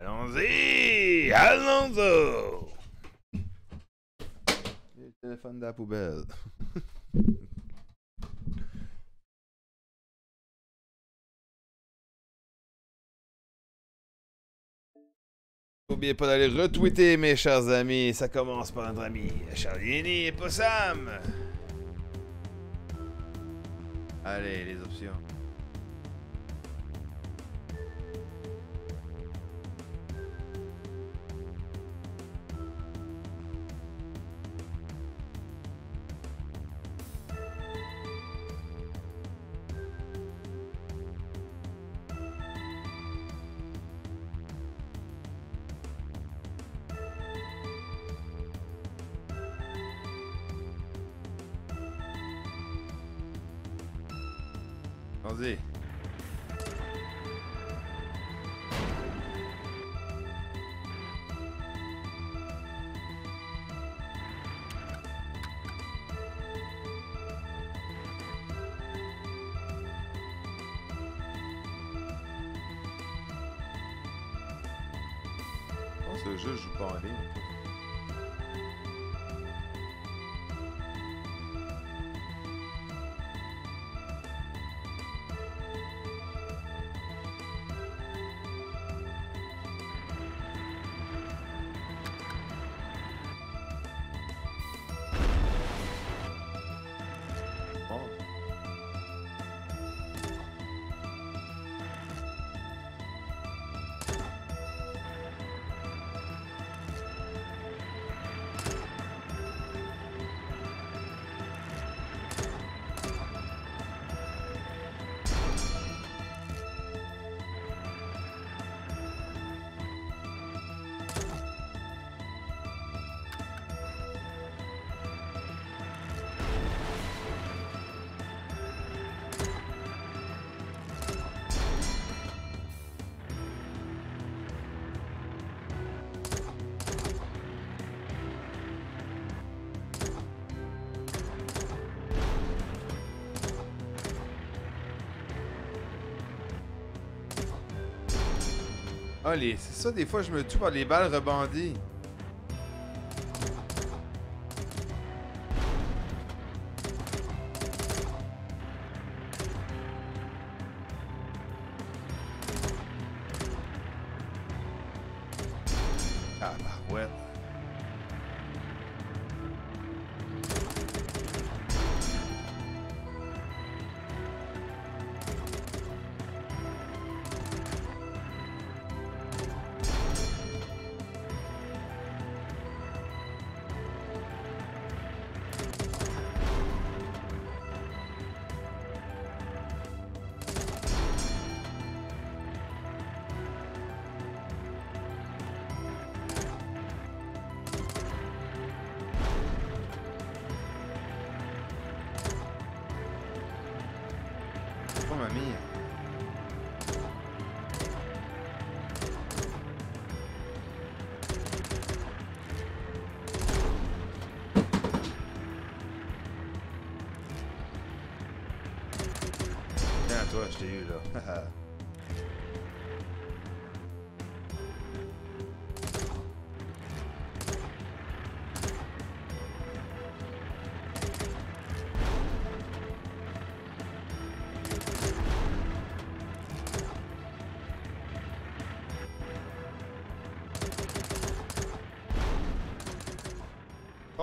Allons-y! Allons-y! Le téléphone de la poubelle. N'oubliez pas d'aller retweeter, mes chers amis. Ça commence par notre ami Charlieni et Possam. Allez, les options. Je le jeu joue pas en ligne. Ça, des fois, je me tue par les balles rebondies. Ah, bah ouais.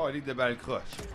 Oh, ligue de balle croche.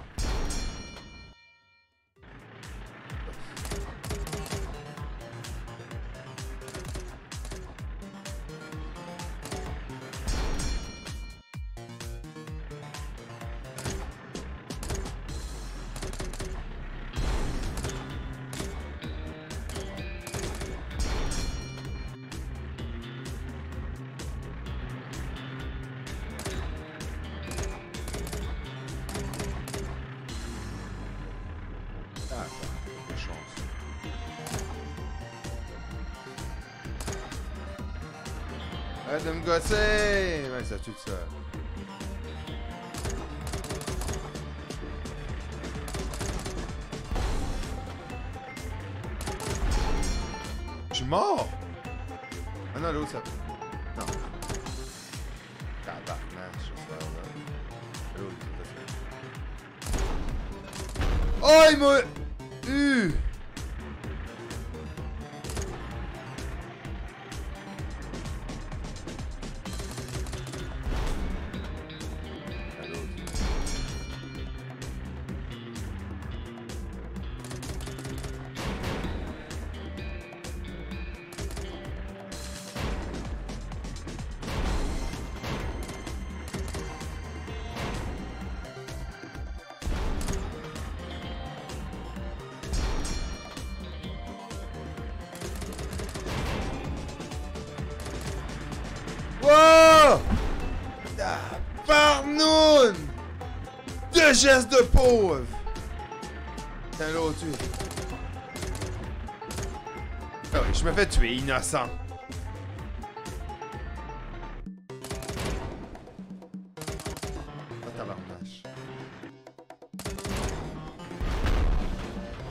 Ça tue. Je suis mort Ah non, l'autre, ça... Non. Je sais pas. Ça... Oh, il me... Gestes de pauvre! T'as l'autre tué. Ah oui, je me fais tuer, innocent. Ah.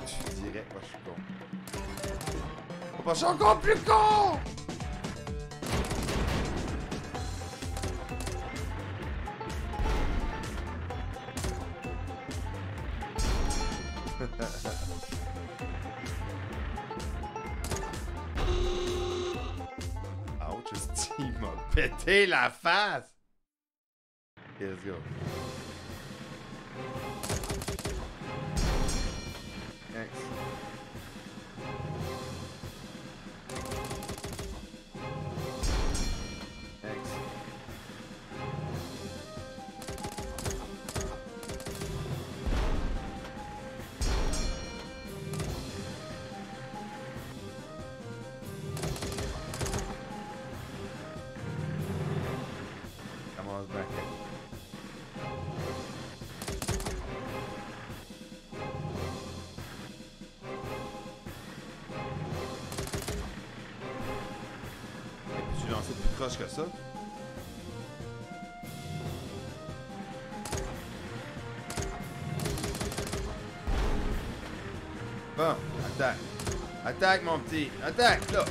Je dirais que moi je suis con. Oh, je suis encore plus con! la faz. Let's go. Attaque, mon petit. Attaque, là.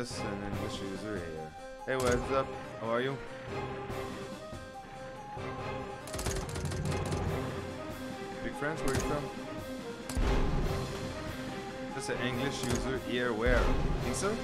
Just an English user here. Hey, what's up? How are you? Big friends, where you from? Just an English user here, where? Think so?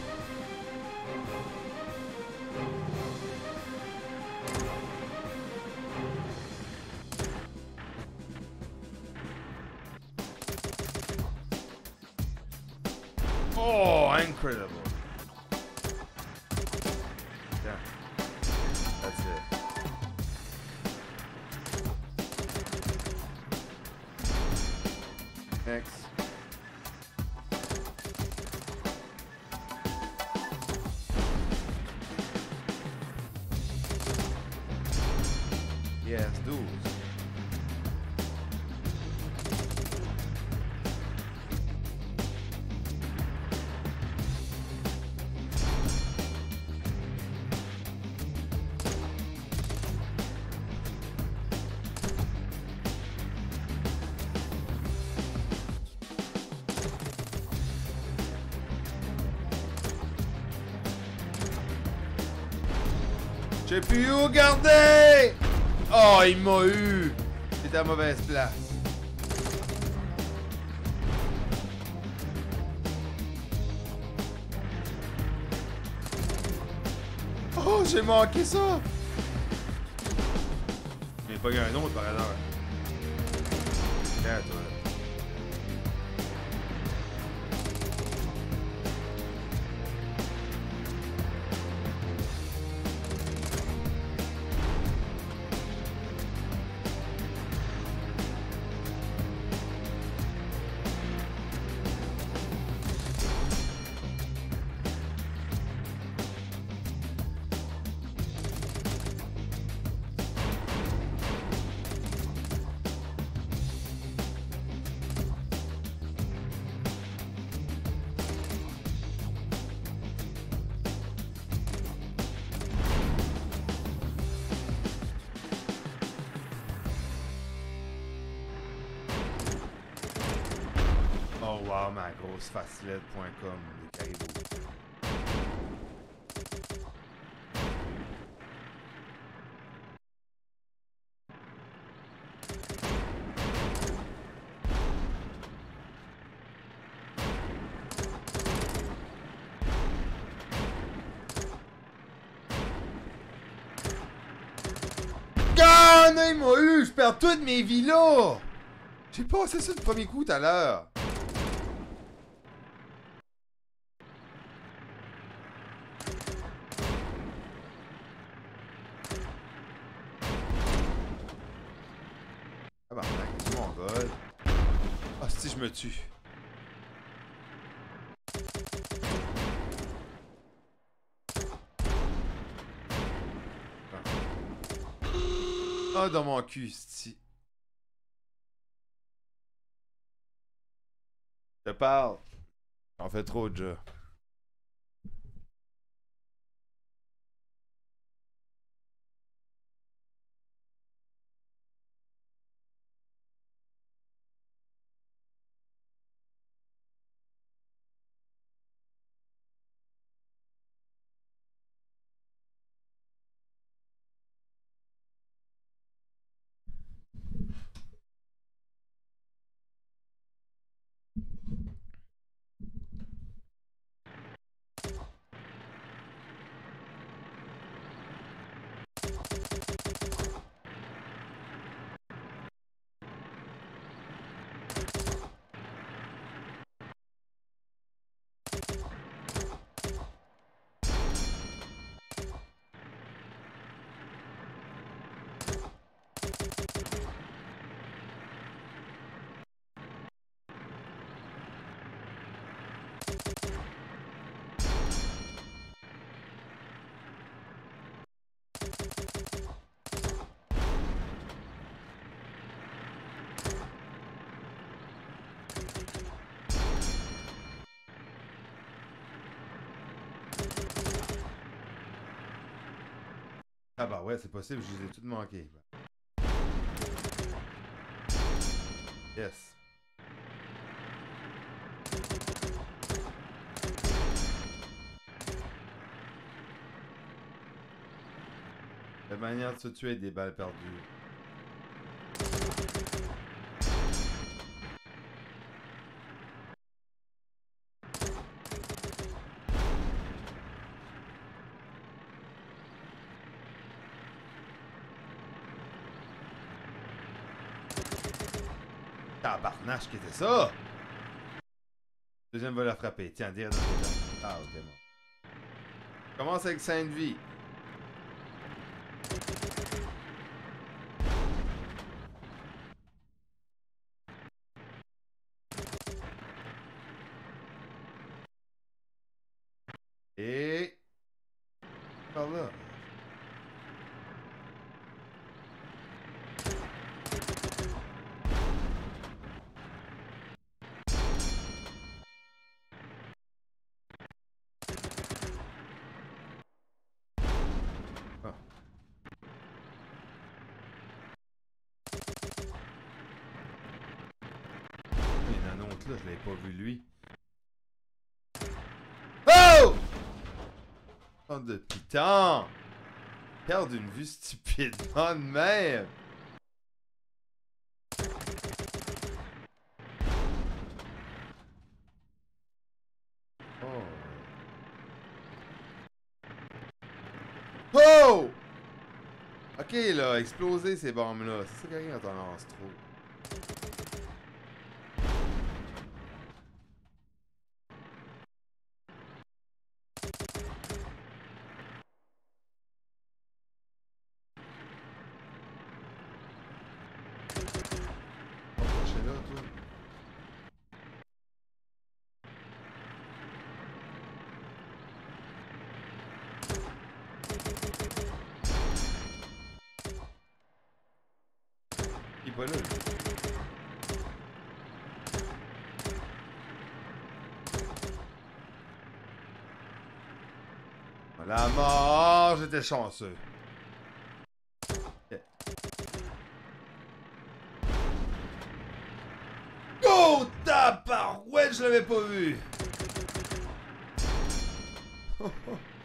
J'ai pu où garder? Oh, il m'a eu J'étais à mauvaise place. Oh, j'ai manqué ça J'ai pas eu un autre par hasard. Wow, ma grosse caribous. Ah, il m'a eu! Je perds toutes mes vies là! J'ai passé ça le premier coup tout à l'heure. Ah bah, c'est mon god. Ah, dans mon cul, si. Je parle. J'en fais trop déjà. Ah bah ouais, c'est possible, je les ai toutes manquées. Yes. La manière de se tuer des balles perdues. Tabarnache, qui était ça? Deuxième vol à frapper. Tiens, dire Ah, ok, bon. Commence avec Sainte Vie. Et... Par là. Là, je l'avais pas vu lui. Oh! Oh de putain! Perdre une vue stupidement de même! Oh! Oh! Ok là, exploser ces bombes là. C'est ça qui quand on lance trop. La mort, j'étais chanceux. Go! Oh, tabarouette, je l'avais pas vu.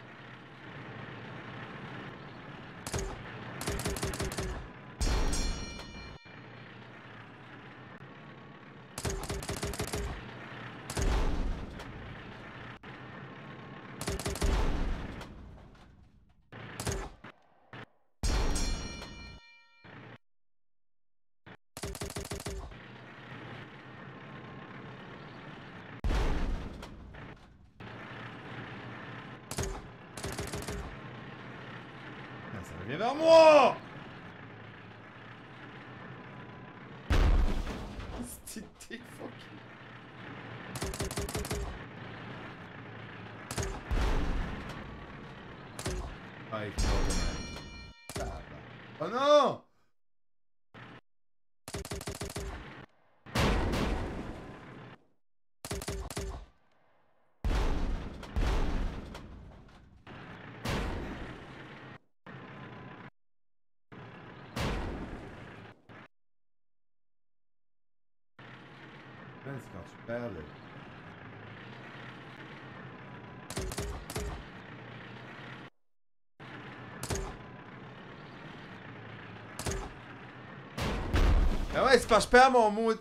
Ah ouais, c'est parce que je perds mon mot. Je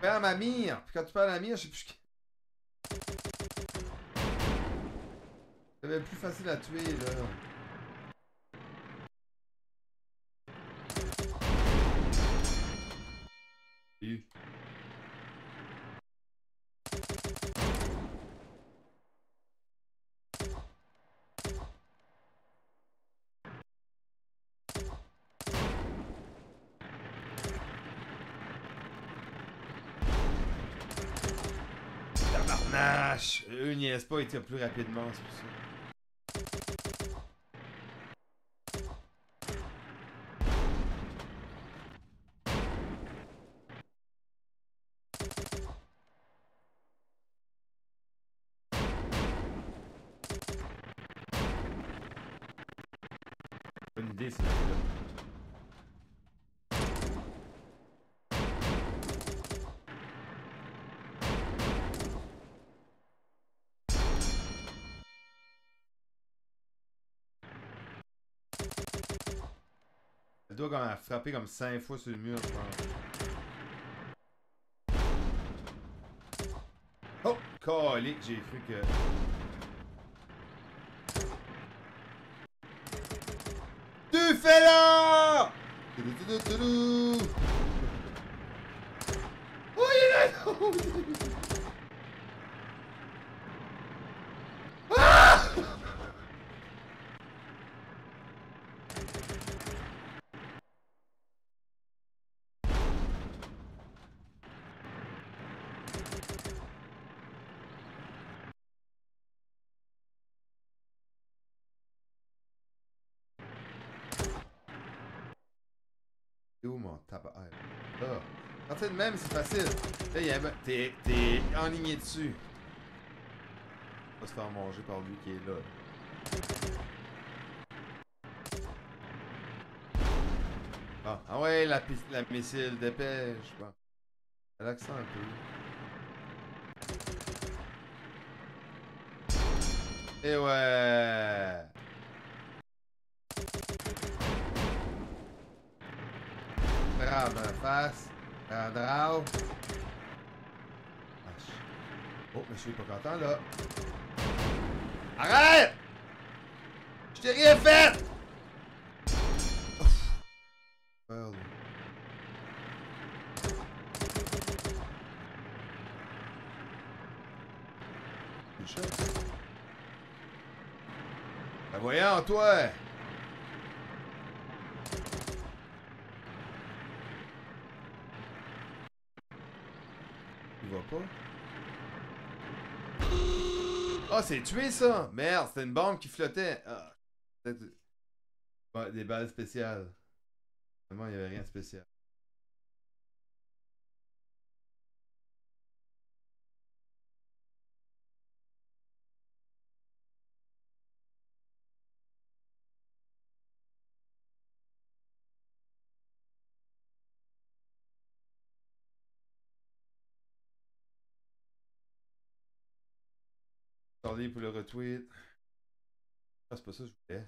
perds ma mire. Puis quand tu perds la mire, je sais plus. C'est plus facile à tuer, là. Pas, tirent plus rapidement, c'est pour ça. Elle quand même frapper comme 5 fois sur le mur, je pense. Oh! Calique, j'ai cru que. Tu fais là! Oh, il est là! Ah! T'es où mon tabac? Ah, Là. C'est de même, c'est facile. Là, a... T'es, enligné dessus. On va se faire manger par lui qui est là. Ah, ah ouais, la, la missile, dépêche. Bon. Relaxant un peu. Et ouais! Grave en face. Oh, mais je suis pas content là. Arrête! Je t'ai rien fait! Ouf. Ben voyons, toi! Pas. Ah, c'est tué ça! Merde, c'était une bombe qui flottait. Ah, des balles spéciales. Vraiment, il n'y avait rien de spécial. Pour le retweet. Ah, c'est pas ça je voulais.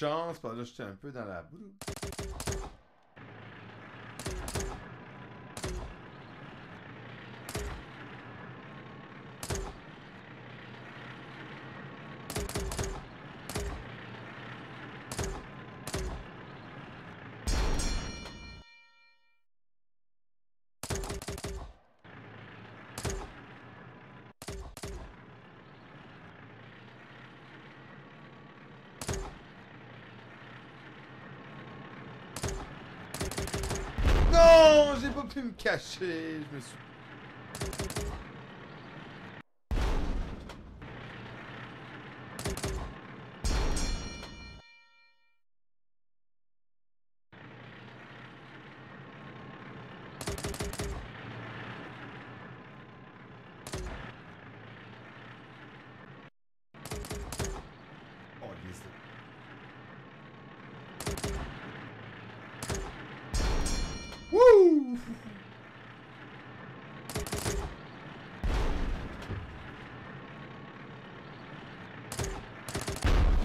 Chance, parce là j'étais un peu dans la boue. Non, j'ai pas pu me cacher. Je me suis.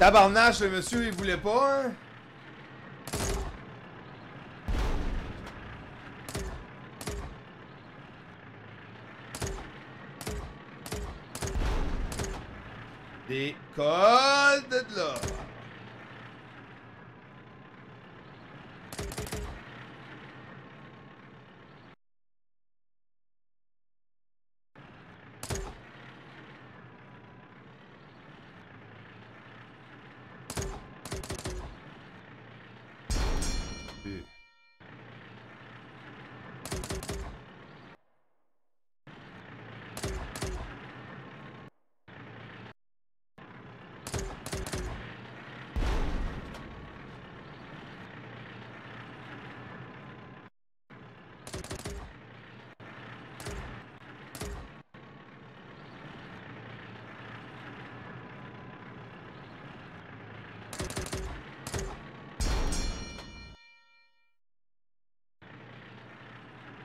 Tabarnache, le monsieur, il voulait pas, hein? Décolle de là! Euh.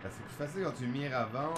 Ben, C'est plus facile quand tu mires avant.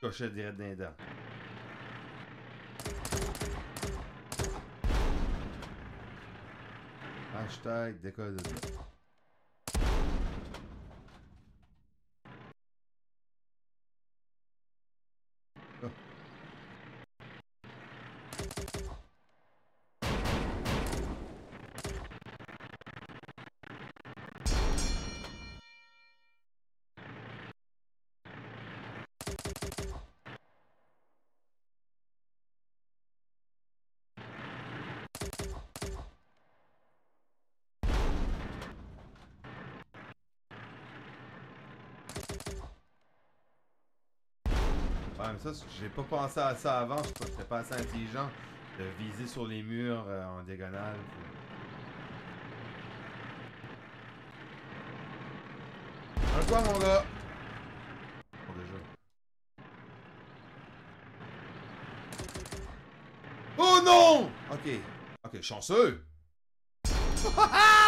Cochette direct dans les dents. Hashtag décolle de j'ai pas pensé à ça avant. Je j'étais pas assez intelligent de viser sur les murs euh, en diagonale. Un quoi, mon gars? Bon, déjà. Oh non! Ok. Ok, chanceux!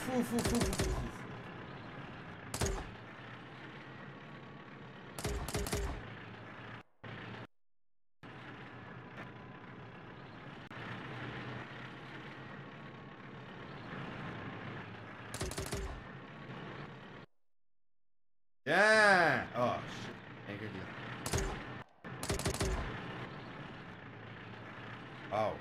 Ouf, ouf, ouf, ouf, ouf, ouf, ouf. Yeah! Oh, shit. Ain't good deal. Oh.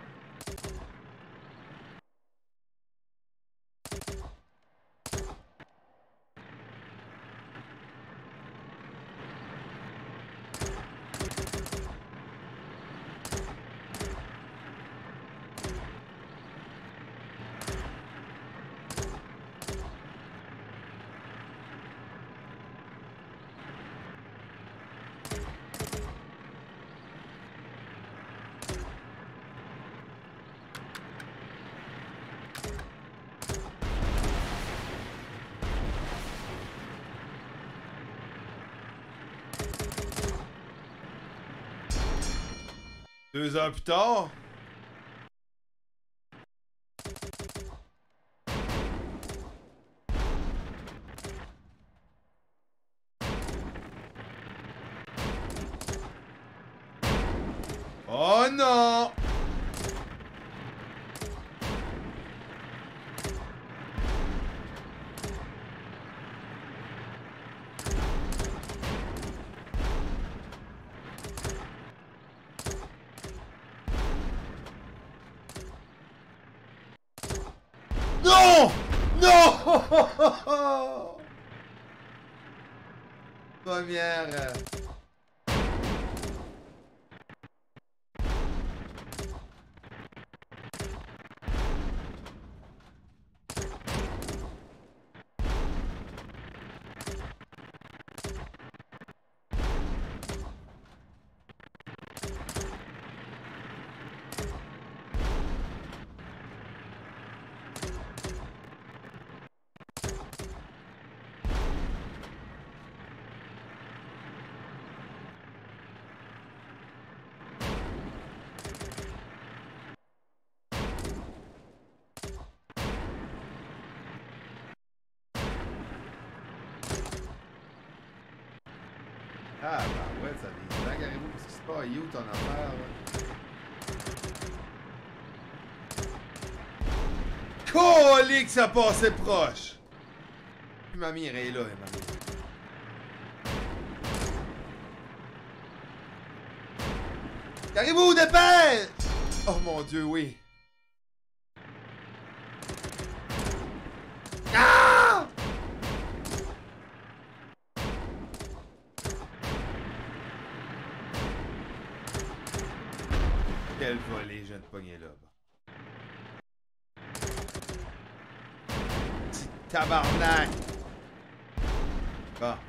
Deux heures plus tard. Oh non! Non! Non! Première. Ah, bah ouais, ça des bagarrez-vous, qu'est-ce qui se passe? Il est où ton affaire, Colique, ça passait proche! Puis mamie est là, hein, mamie. Caribou, dépêche! Oh mon dieu, oui. Ah! Quel volé, je viens là. Petit tabarnak! Bon.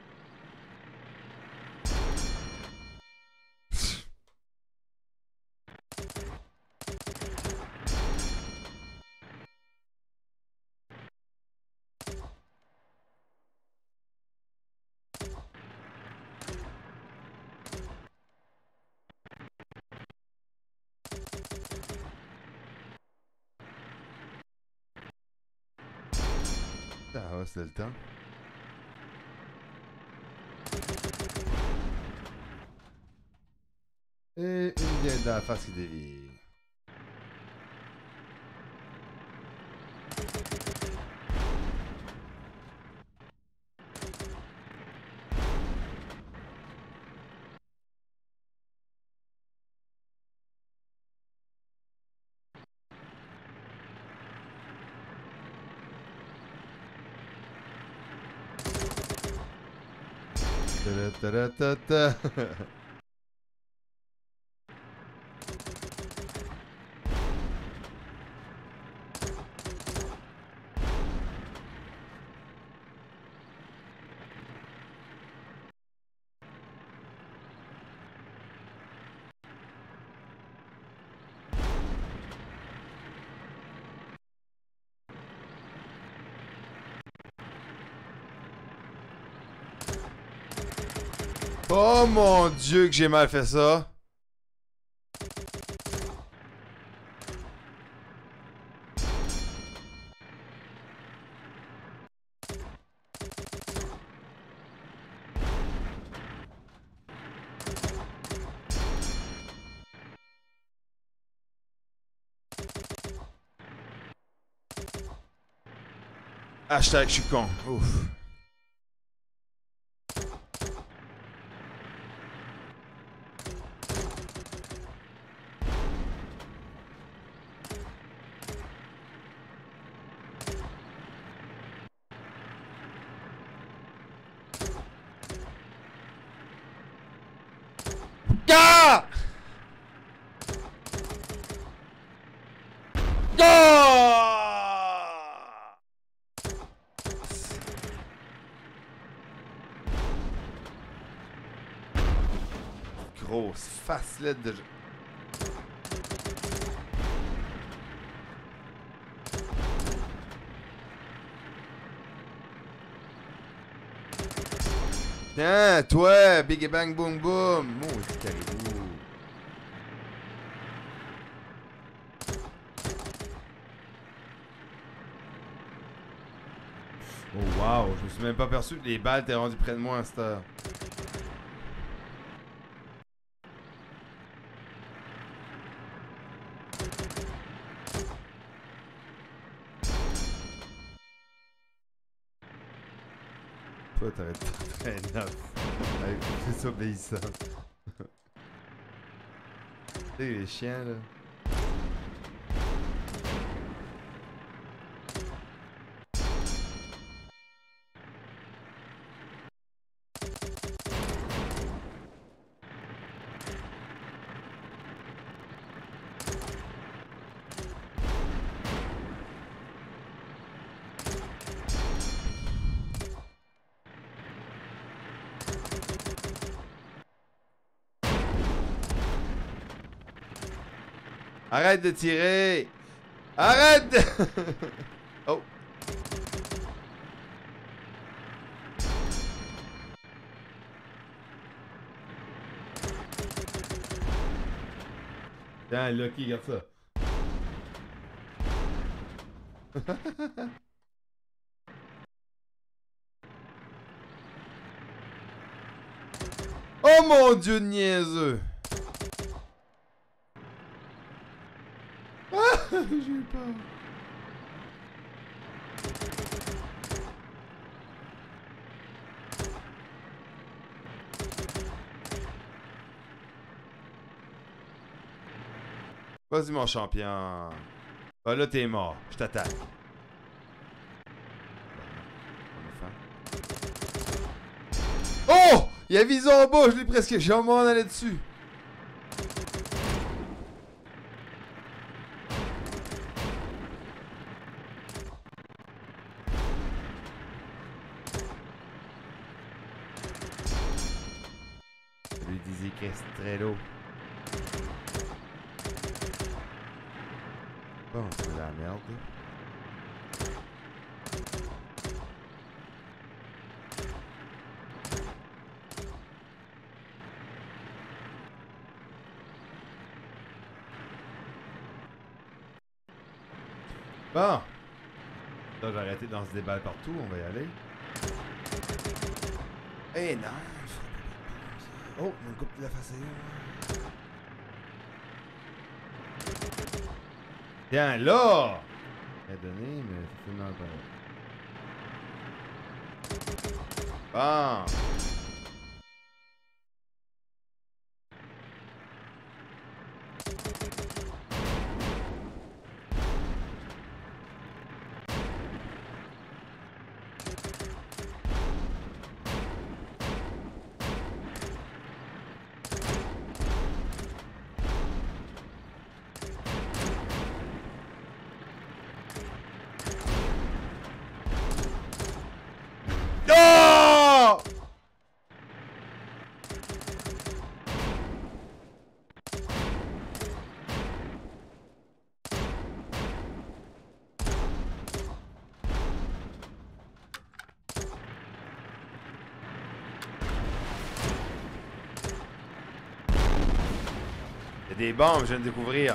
temps. Et une vieille dans la face qui dévie. Ta-da-da-da-da-da. Dieu que j'ai mal fait ça. Hashtag je. Ouf. Ah! Ah! Grosse facelette de... Tiens, toi, Big Bang Boom Boom. Maudit caribou. Oh wow, je me suis même pas perçu les balles étaient rendues près de moi à cette. sais, les chiens, là. Arrête de tirer! Arrête de... oh! Tiens, Lucky, regarde ça. oh mon dieu de niaiseux! J'ai eu peur. Vas-y mon champion. Bah là t'es mort, je t'attaque. Oh! Il y a Vison en bas, je l'ai presque. J'ai m'en aller dessus. Ce débat partout, on va y aller. Eh non. Oh, une coupe de la face Tiens, là! Elle donné, mais c'est tellement pas. Bon. Des bombes, je viens de découvrir.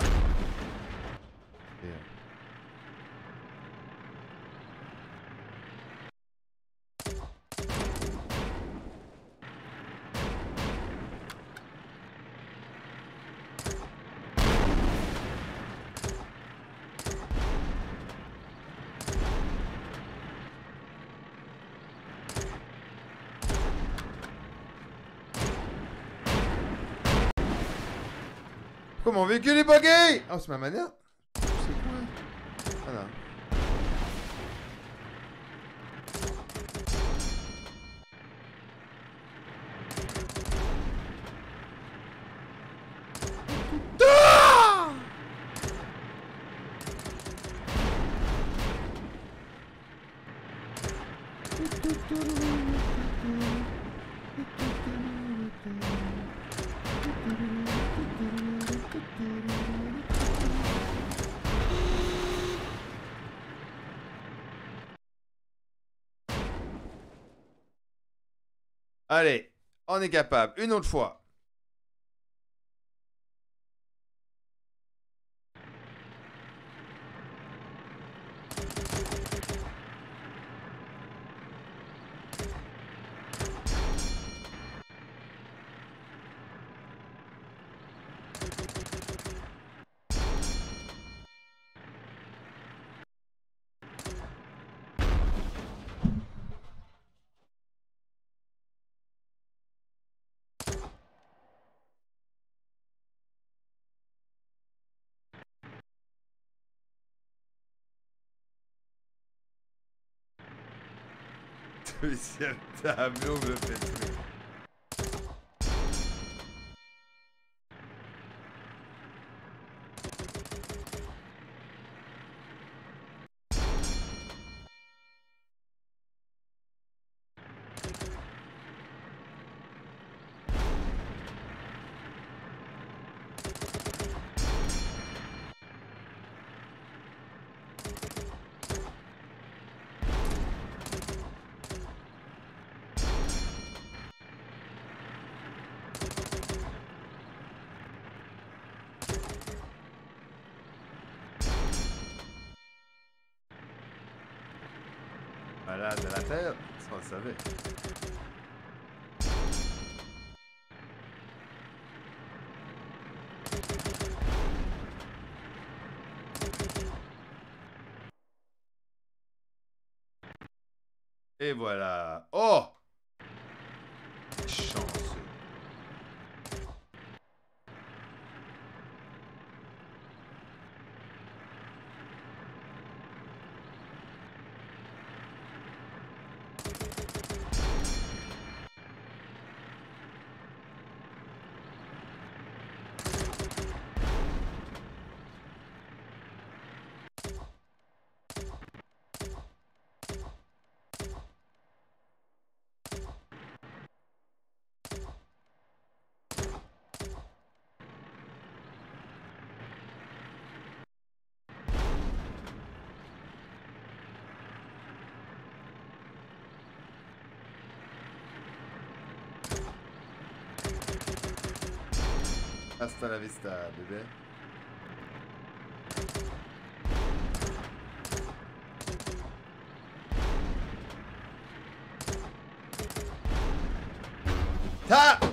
Mon véhicule est bugué? Oh, c'est ma manette? Allez, on est capable. Une autre fois. Deuxième tableau, me fait Malade de la tête, ça on le savait. Et voilà. Hasta la vista, bébé. Ta!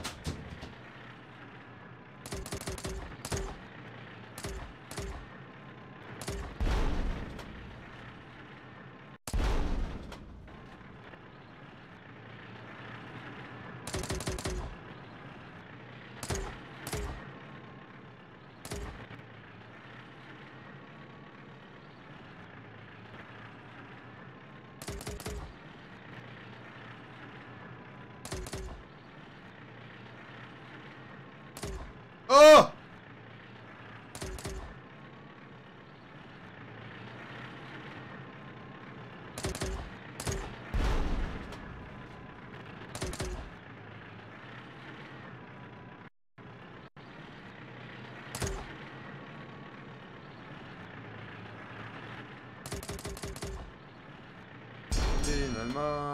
Mom.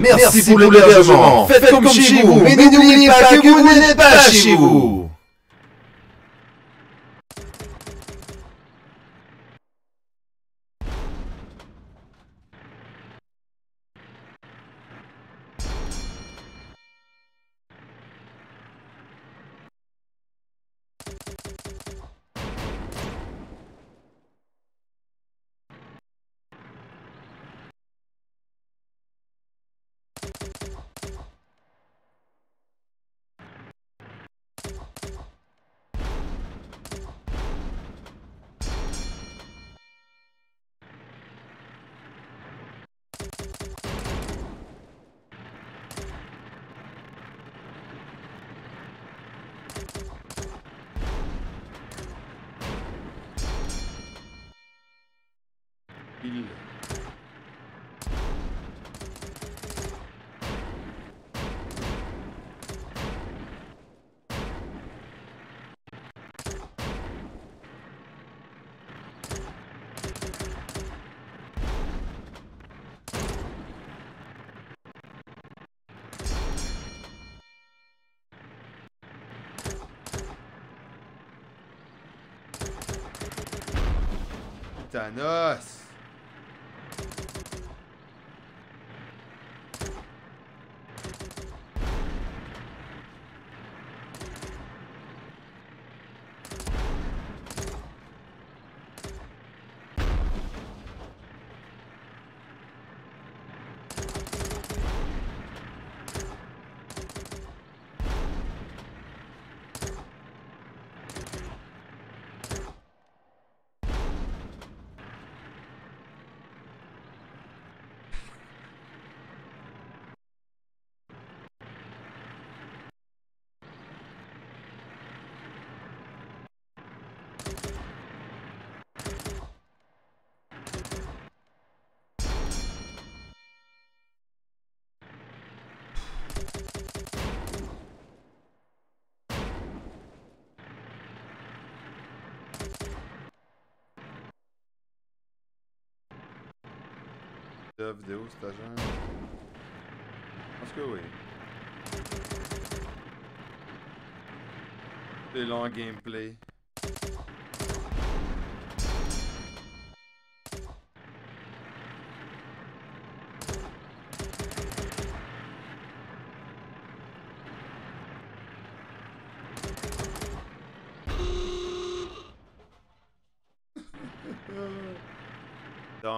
Merci, pour l'hébergement. Faites comme chez vous, mais n'oubliez pas que vous n'êtes pas chez vous. behind. La vidéo, cet agent? Je pense que oui. Les longs gameplay.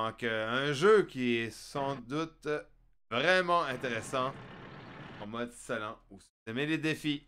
Donc, euh, un jeu qui est sans doute vraiment intéressant en mode salon. Ou si vous aimez les défis,